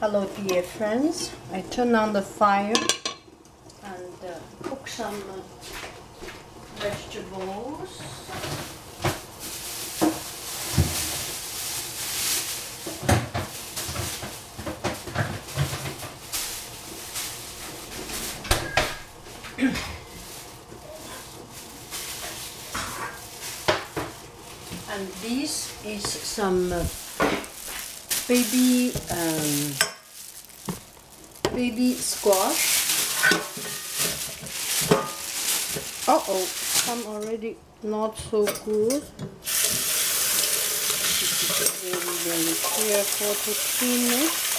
Hello dear friends, I turn on the fire and uh, cook some uh, vegetables. and this is some uh, baby um, baby squash. Uh oh, some already not so good. Very very careful to clean it.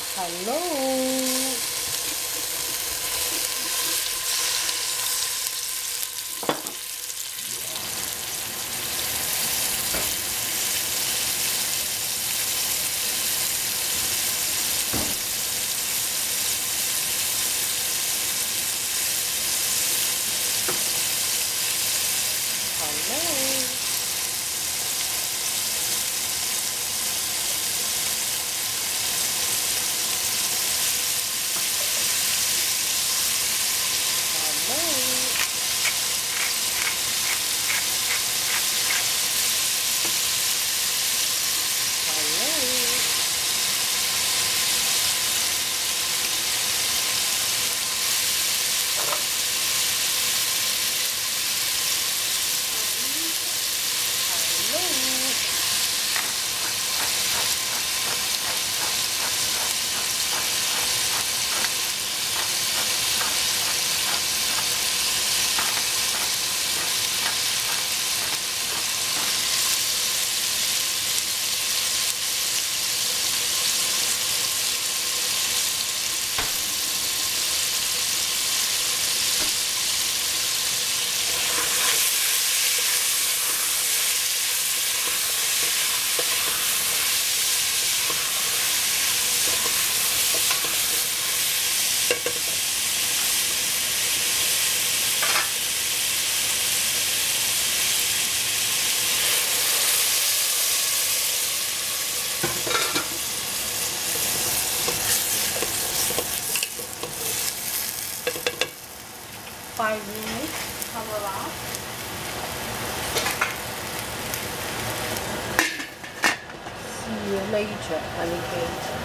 Hello. Five minutes. Cover up. See you later, alligator.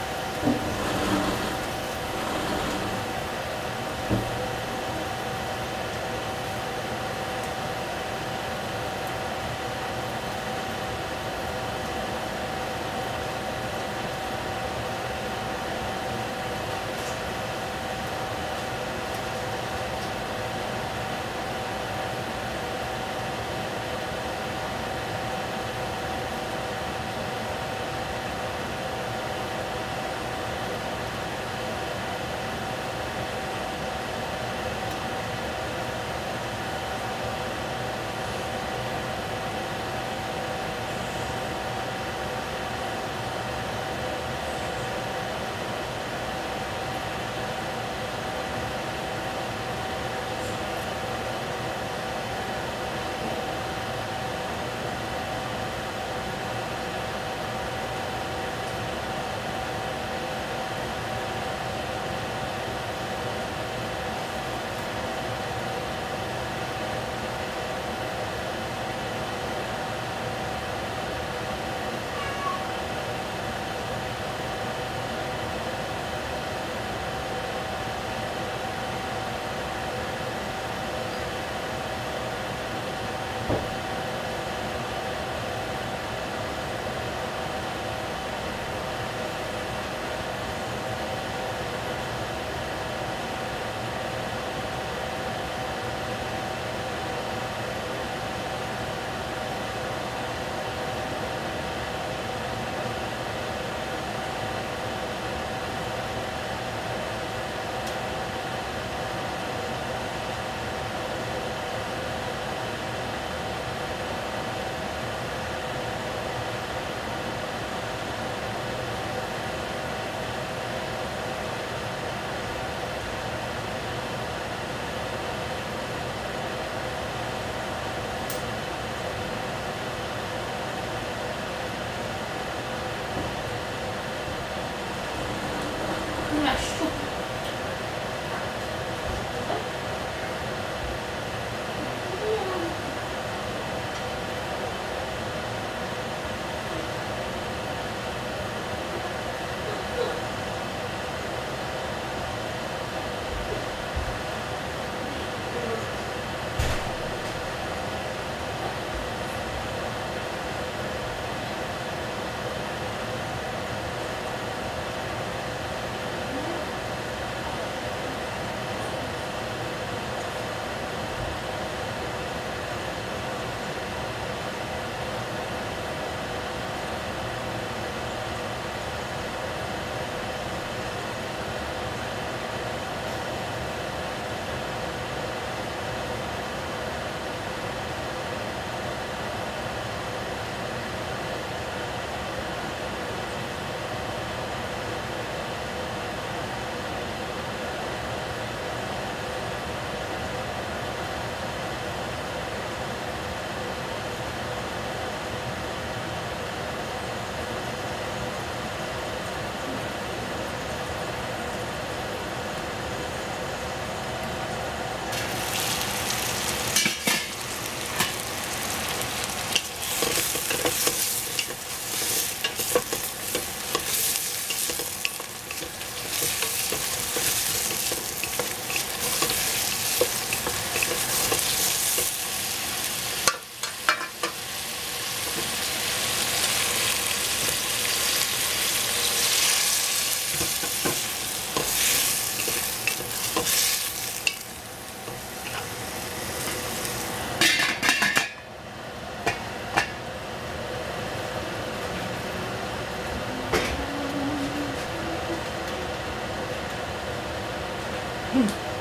嗯。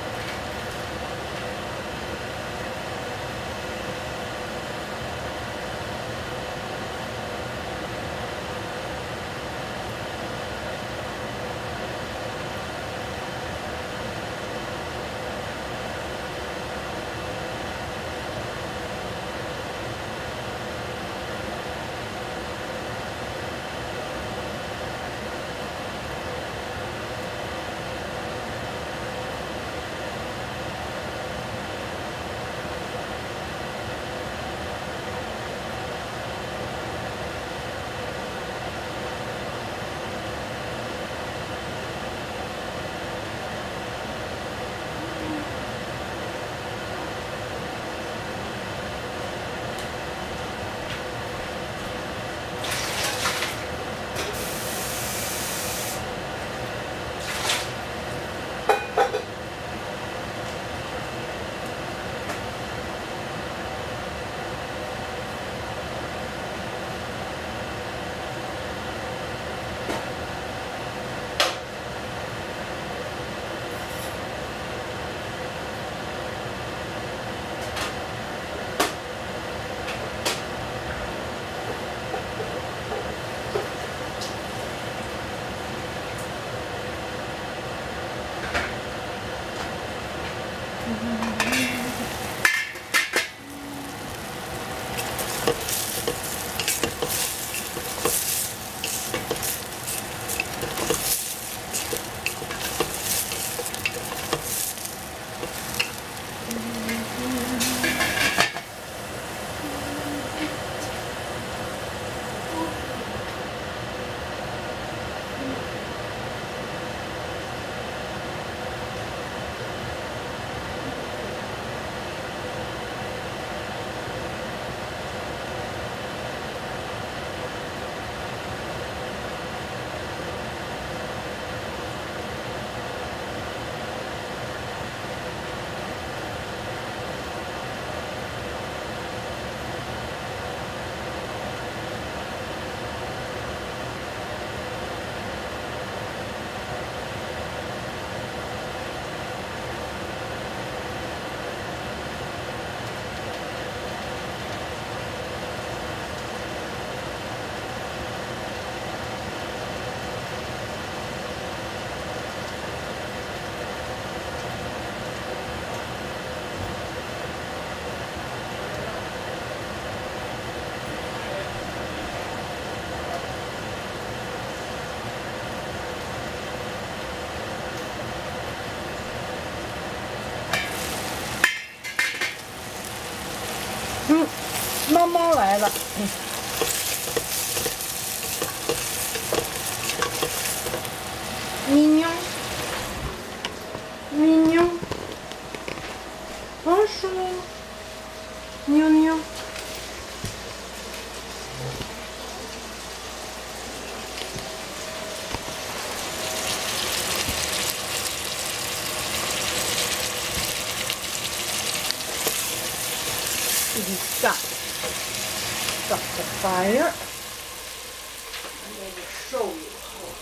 猫猫来了。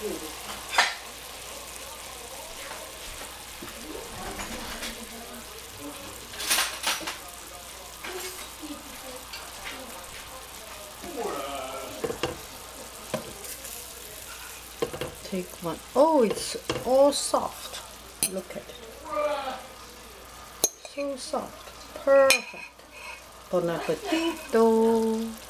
Take one. Oh, it's all soft. Look at it. So soft. Perfect. Bon appetito.